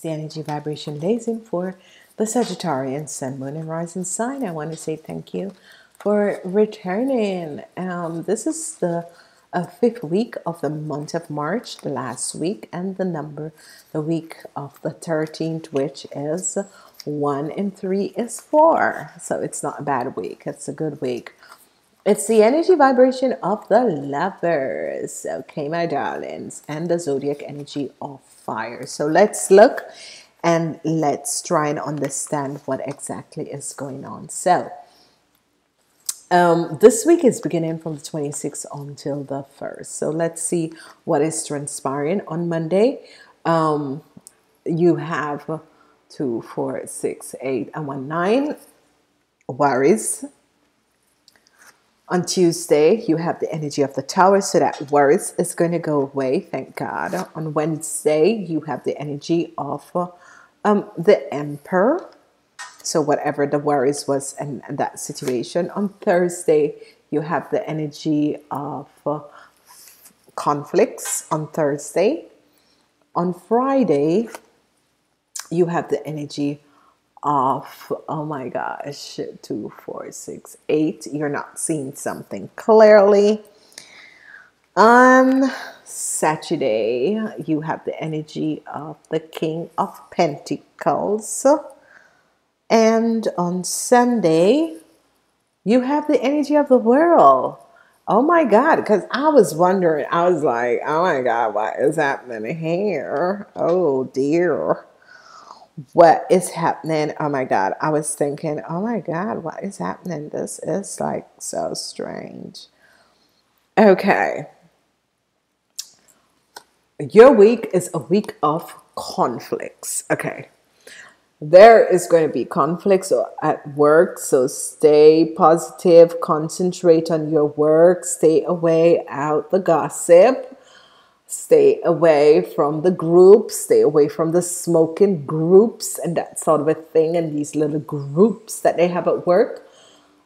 the energy vibration blazing for the Sagittarian Sun, Moon, and Rising sign. I want to say thank you for returning. Um, this is the uh, fifth week of the month of March, the last week, and the number, the week of the 13th, which is one and three is four. So it's not a bad week, it's a good week. It's the energy vibration of the lovers, okay, my darlings, and the zodiac energy of fire. So let's look and let's try and understand what exactly is going on. So, um, this week is beginning from the 26th until the 1st. So, let's see what is transpiring on Monday. Um, you have two, four, six, eight, and one, nine worries. On Tuesday, you have the energy of the tower, so that worries is going to go away, thank God. On Wednesday, you have the energy of um, the emperor. So whatever the worries was in, in that situation. On Thursday, you have the energy of uh, conflicts on Thursday. On Friday, you have the energy of, oh my gosh, two, four, six, eight. You're not seeing something clearly. On Saturday, you have the energy of the King of Pentacles. And on Sunday, you have the energy of the world. Oh my God, because I was wondering, I was like, oh my God, what is happening here? Oh dear. What is happening? Oh my God. I was thinking, oh my God, what is happening? This is like so strange. Okay your week is a week of conflicts. Okay. There is going to be conflicts at work, so stay positive, concentrate on your work, stay away out the gossip, stay away from the groups, stay away from the smoking groups and that sort of a thing, and these little groups that they have at work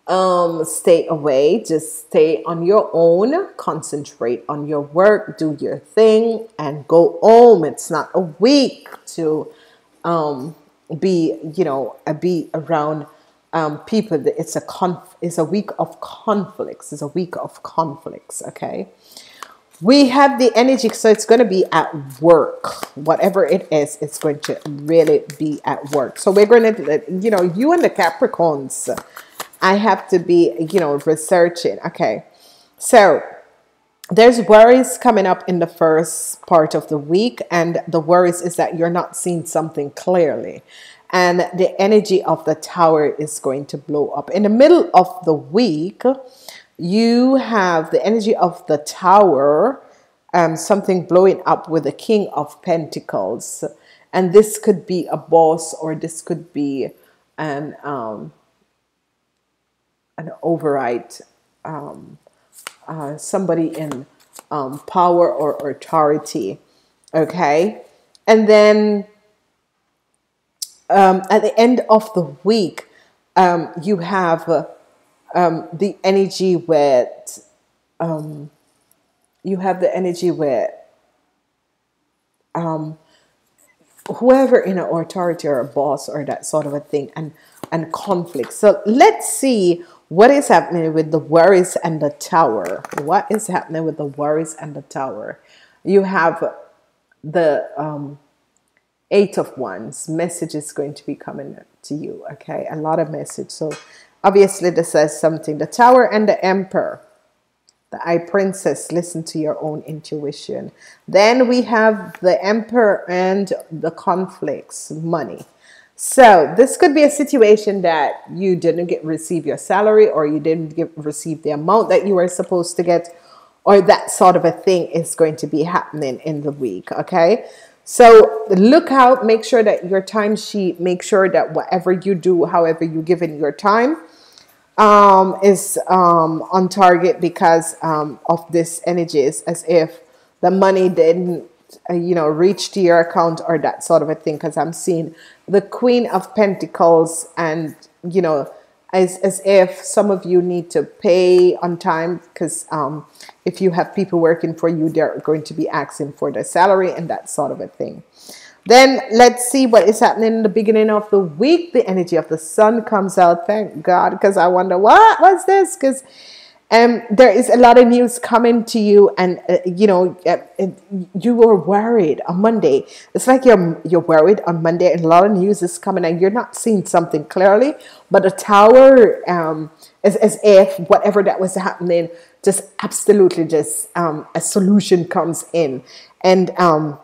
um, stay away. Just stay on your own. Concentrate on your work. Do your thing and go home. It's not a week to um, be, you know, uh, be around um, people. It's a conf- It's a week of conflicts. It's a week of conflicts. Okay. We have the energy, so it's going to be at work. Whatever it is, it's going to really be at work. So we're going to, you know, you and the Capricorns I have to be, you know, researching. Okay. So there's worries coming up in the first part of the week. And the worries is that you're not seeing something clearly. And the energy of the tower is going to blow up. In the middle of the week, you have the energy of the tower, um, something blowing up with the King of Pentacles. And this could be a boss or this could be an um, an override, um, uh, somebody in um, power or authority. Okay. And then um, at the end of the week, um, you have uh, um, the energy with, um, you have the energy with um, whoever in an authority or a boss or that sort of a thing and, and conflict. So let's see what is happening with the worries and the tower? What is happening with the worries and the tower? You have the um, eight of wands message is going to be coming to you okay a lot of message so obviously this says something the tower and the emperor the High Priestess listen to your own intuition then we have the emperor and the conflicts money so this could be a situation that you didn't get receive your salary or you didn't get receive the amount that you were supposed to get or that sort of a thing is going to be happening in the week. Okay. So look out, make sure that your timesheet, make sure that whatever you do, however you give in your time, um, is um, on target because um, of this energy. energies as if the money didn't uh, you know, reach to your account or that sort of a thing. Because I'm seeing the Queen of Pentacles and, you know, as, as if some of you need to pay on time because um, if you have people working for you, they're going to be asking for their salary and that sort of a thing. Then let's see what is happening in the beginning of the week. The energy of the sun comes out. Thank God, because I wonder what was this? Because um, there is a lot of news coming to you, and uh, you know uh, you were worried on Monday. It's like you're you're worried on Monday, and a lot of news is coming, and you're not seeing something clearly. But the tower um, is as if whatever that was happening, just absolutely just um, a solution comes in, and um,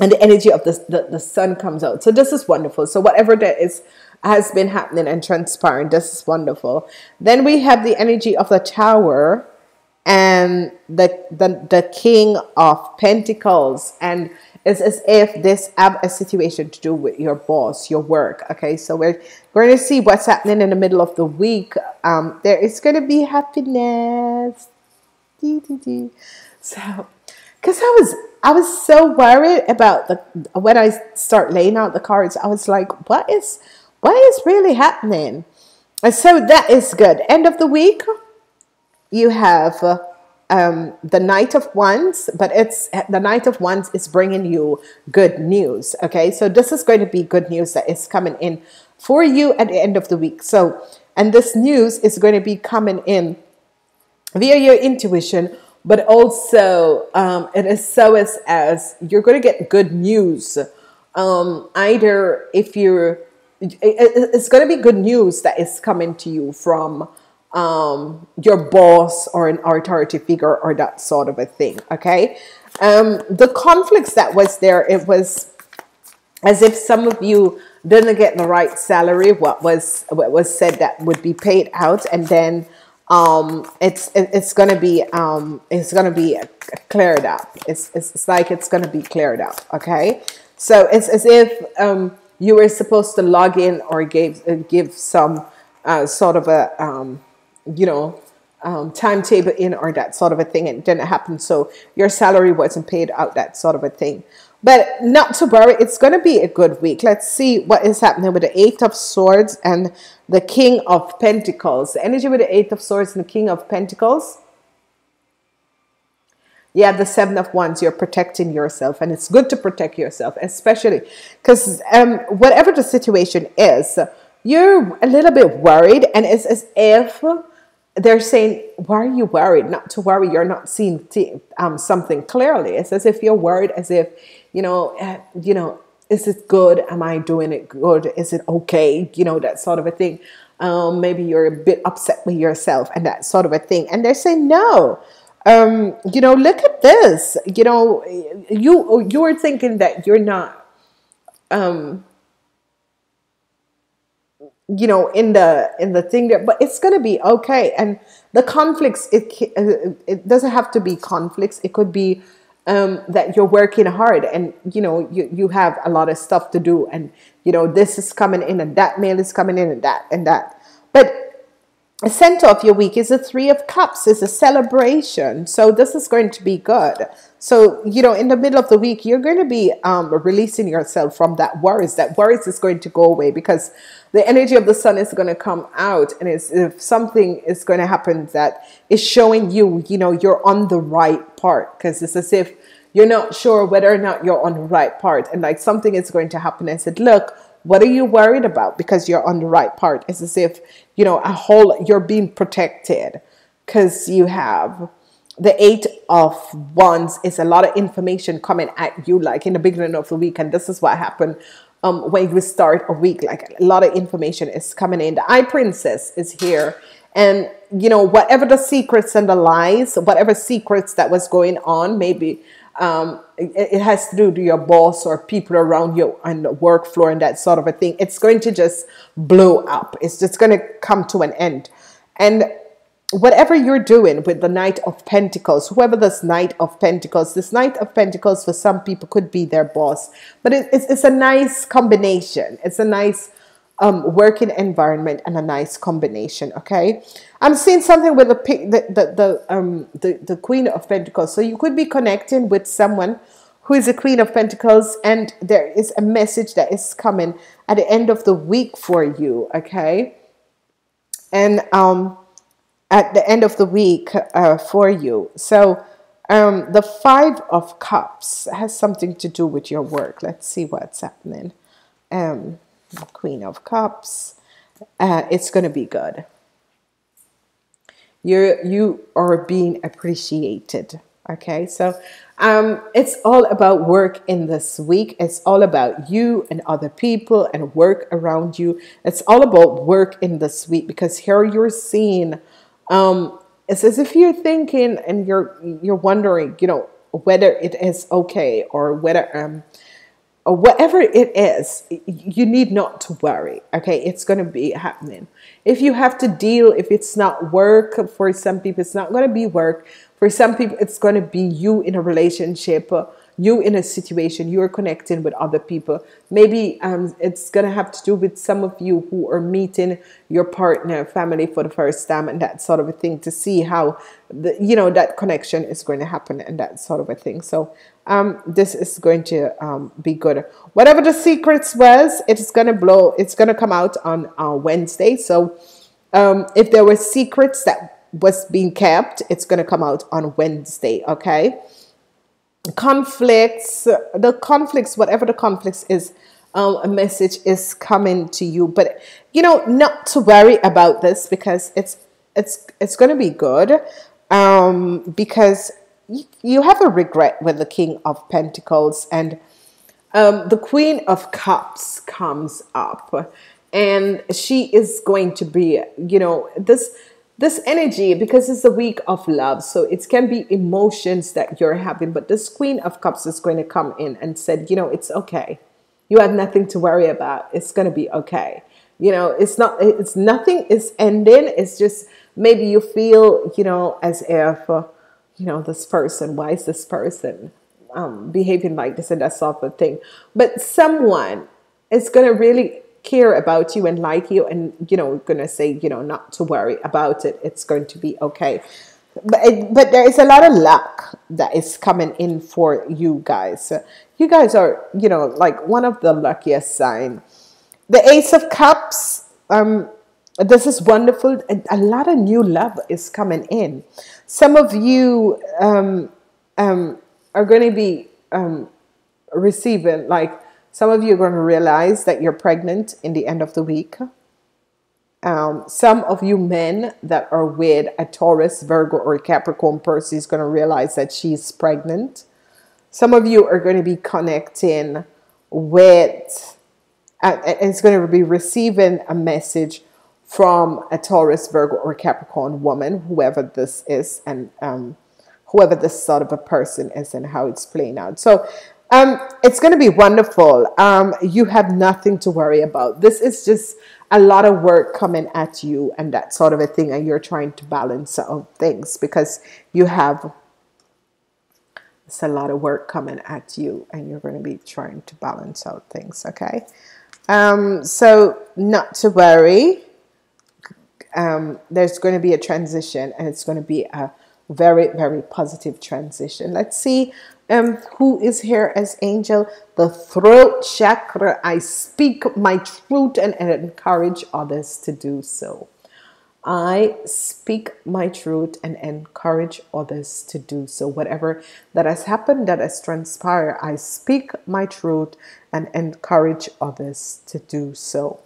and the energy of the, the the sun comes out. So this is wonderful. So whatever that is has been happening and transpiring. This is wonderful. Then we have the energy of the tower and the, the, the king of pentacles. And it's as if this have a situation to do with your boss, your work. Okay, so we're going to see what's happening in the middle of the week. Um, there is going to be happiness. So, because I was I was so worried about the when I start laying out the cards, I was like, what is what is really happening? And so that is good. End of the week, you have um, the Knight of Wands, but it's the Knight of Wands is bringing you good news. Okay, so this is going to be good news that is coming in for you at the end of the week. So, and this news is going to be coming in via your intuition, but also um, it is so as as you're going to get good news. Um, either if you're it's going to be good news that is coming to you from um, your boss or an authority figure or that sort of a thing. Okay. Um, the conflicts that was there, it was as if some of you didn't get the right salary, what was what was said that would be paid out, and then um, it's it's going to be um, it's going to be cleared up. It's, it's, it's like it's going to be cleared up. Okay, so it's as if um, you were supposed to log in or give uh, give some uh, sort of a um, you know um, timetable in or that sort of a thing. It didn't happen, so your salary wasn't paid out. That sort of a thing. But not to worry, it's going to be a good week. Let's see what is happening with the Eight of Swords and the King of Pentacles. The energy with the Eight of Swords and the King of Pentacles yeah the seven of wands you're protecting yourself and it's good to protect yourself especially because um, whatever the situation is you're a little bit worried and it's as if they're saying why are you worried? Not to worry you're not seeing um, something clearly. It's as if you're worried as if you know uh, you know is it good? Am i doing it good? Is it okay? You know that sort of a thing. Um, maybe you're a bit upset with yourself and that sort of a thing and they're saying no um, you know, look at this. You know, you you're thinking that you're not, um, you know, in the in the thing there, but it's gonna be okay. And the conflicts, it it doesn't have to be conflicts. It could be um, that you're working hard, and you know, you you have a lot of stuff to do, and you know, this is coming in, and that mail is coming in, and that and that. But a center of your week is a three of cups is a celebration. So this is going to be good. So you know in the middle of the week you're going to be um, releasing yourself from that worries. That worries is going to go away because the energy of the sun is going to come out. And it's, if something is going to happen that is showing you you know you're on the right part. Because it's as if you're not sure whether or not you're on the right part. And like something is going to happen. And said look what are you worried about? Because you're on the right part. It's as if, you know, a whole, you're being protected because you have the eight of wands is a lot of information coming at you like in the beginning of the week. And this is what happened um, when you start a week, like a lot of information is coming in. The High Priestess is here. And, you know, whatever the secrets and the lies, whatever secrets that was going on, maybe um, it, it, has to do with your boss or people around you on the work floor and that sort of a thing. It's going to just blow up. It's just going to come to an end. And whatever you're doing with the Knight of Pentacles, whoever this Knight of Pentacles, this Knight of Pentacles for some people could be their boss, but it, it's, it's a nice combination. It's a nice um, working environment and a nice combination. Okay, I'm seeing something with the the the the, um, the the Queen of Pentacles. So you could be connecting with someone who is a Queen of Pentacles, and there is a message that is coming at the end of the week for you. Okay, and um, at the end of the week uh, for you. So Um, the Five of Cups has something to do with your work. Let's see what's happening. Um, Queen of Cups. Uh, it's going to be good. You're, you are being appreciated. Okay, so um, it's all about work in this week. It's all about you and other people and work around you. It's all about work in this week because here you're seeing um, it's as if you're thinking and you're you're wondering, you know, whether it is okay or whether um or whatever it is, you need not to worry. Okay, it's going to be happening. If you have to deal, if it's not work for some people, it's not going to be work. For some people, it's going to be you in a relationship you in a situation you're connecting with other people. Maybe um, it's going to have to do with some of you who are meeting your partner family for the first time and that sort of a thing to see how the, you know that connection is going to happen and that sort of a thing. So um, this is going to um, be good. Whatever the secrets was it's going to blow it's going to come out on uh, wednesday. So um, if there were secrets that was being kept it's going to come out on wednesday okay conflicts, the conflicts, whatever the conflicts is, um, a message is coming to you. But you know, not to worry about this because it's it's it's going to be good. Um, because you, you have a regret with the King of Pentacles and um, the Queen of Cups comes up, and she is going to be, you know, this this energy because it's a week of love so it can be emotions that you're having but this queen of cups is going to come in and said you know it's okay. You have nothing to worry about. It's going to be okay. You know it's not it's nothing is ending. It's just maybe you feel you know as if uh, you know this person why is this person um, behaving like this? And that sort of thing. But someone is going to really care about you and like you and you know gonna say you know not to worry about it it's going to be okay. But it, but there is a lot of luck that is coming in for you guys. You guys are you know like one of the luckiest sign. The ace of cups um this is wonderful. And a lot of new love is coming in. Some of you um um are going to be um receiving like some of you are going to realize that you're pregnant in the end of the week. Um, some of you men that are with a Taurus, Virgo, or Capricorn person is going to realize that she's pregnant. Some of you are going to be connecting with, uh, and it's going to be receiving a message from a Taurus, Virgo, or Capricorn woman, whoever this is, and um, whoever this sort of a person is, and how it's playing out. So um, it's going to be wonderful. Um, you have nothing to worry about. This is just a lot of work coming at you and that sort of a thing, and you're trying to balance out things because you have it's a lot of work coming at you, and you're going to be trying to balance out things. Okay, um, so not to worry. Um, there's going to be a transition, and it's going to be a very very positive transition. Let's see um, who is here as angel? The throat chakra. I speak my truth and, and encourage others to do so. I speak my truth and encourage others to do so. Whatever that has happened, that has transpired, I speak my truth and encourage others to do so.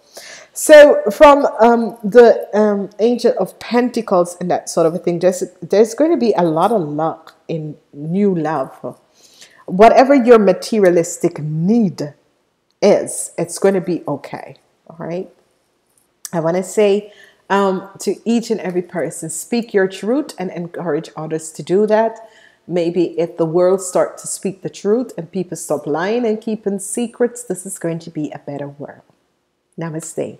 So, from um, the um, Angel of Pentacles and that sort of a thing, there's, there's going to be a lot of luck in new love whatever your materialistic need is, it's going to be okay. All right. I want to say um, to each and every person, speak your truth and encourage others to do that. Maybe if the world start to speak the truth and people stop lying and keeping secrets, this is going to be a better world. Namaste.